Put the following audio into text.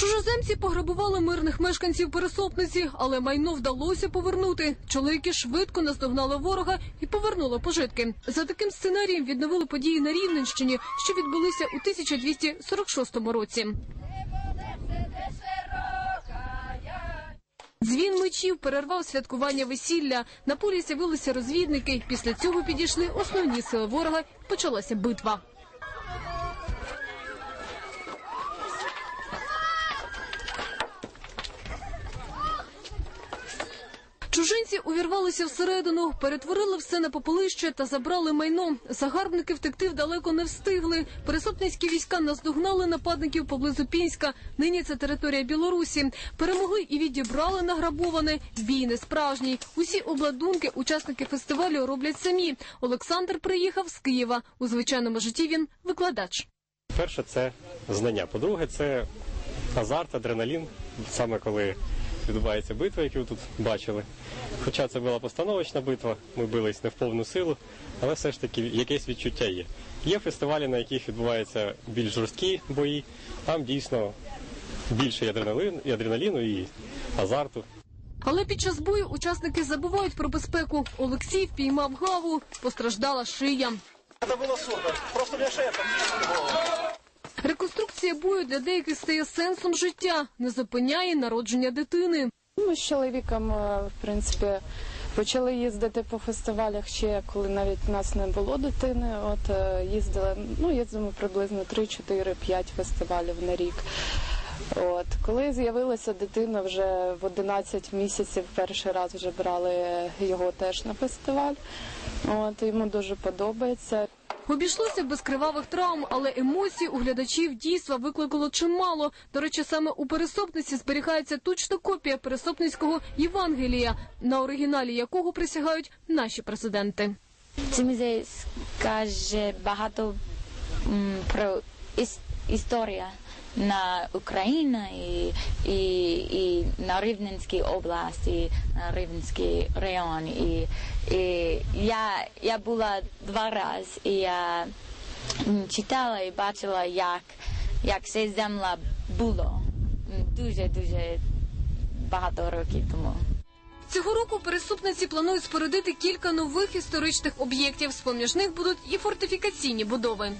Чужоземці пограбували мирних мешканців пересопниці, але майно вдалося повернути. Чоловіки швидко наздогнали ворога і повернули пожитки. За таким сценарієм відновили події на Рівненщині, що відбулися у 1246 році. Дзвін мечів перервав святкування весілля. На полі з'явилися розвідники. Після цього підійшли основні сили ворога. Почалася битва. Чужинці увірвалися всередину, перетворили все на попелище та забрали майно. Загарбники втекти вдалеко не встигли. Пересопницькі війська наздогнали нападників поблизу Пінська. Нині це територія Білорусі. Перемогли і відібрали награбоване. Бій не справжній. Усі обладунки учасники фестивалю роблять самі. Олександр приїхав з Києва. У звичайному житті він викладач. Перше, це знання. По-друге, це азарт, адреналін, саме коли відбувається битва, яку ви тут бачили. Хоча це була постановочна битва, ми бились не в повну силу, але все ж таки якесь відчуття є. Є фестивалі, на яких відбуваються більш жорсткі бої, там дійсно більше і адреналін, і адреналіну, і азарту. Але під час бою учасники забувають про безпеку. Олексій впіймав главу, постраждала шия. Это было супер. Просто шея там Реконструкція бою для деяких стає сенсом життя, не зупиняє народження дитини. Ми з чоловіком, е, в принципі, почали їздити по фестивалях ще коли навіть у нас не було дитини. От е, їздили, ну їздимо приблизно 3, 4, 5 фестивалів на рік. От коли з'явилася дитина, вже в 11 місяців перший раз вже брали його теж на фестиваль. От йому дуже подобається. Обійшлося без кривавих травм, але емоцій у глядачів дійства викликало чимало. До речі, саме у пересопниці зберігається точна копія пересопницького Євангелія, на оригіналі якого присягають наші президенти. Цей музей скаже багато про іс- історію на Україну і, і, і на Рівненській області, на Рівненський район. І, і я, я була два рази, і я читала і бачила, як, як ця земля було дуже-дуже багато років тому. Цього року пересупниці планують спорудити кілька нових історичних об'єктів. З поміж них будуть і фортифікаційні будови.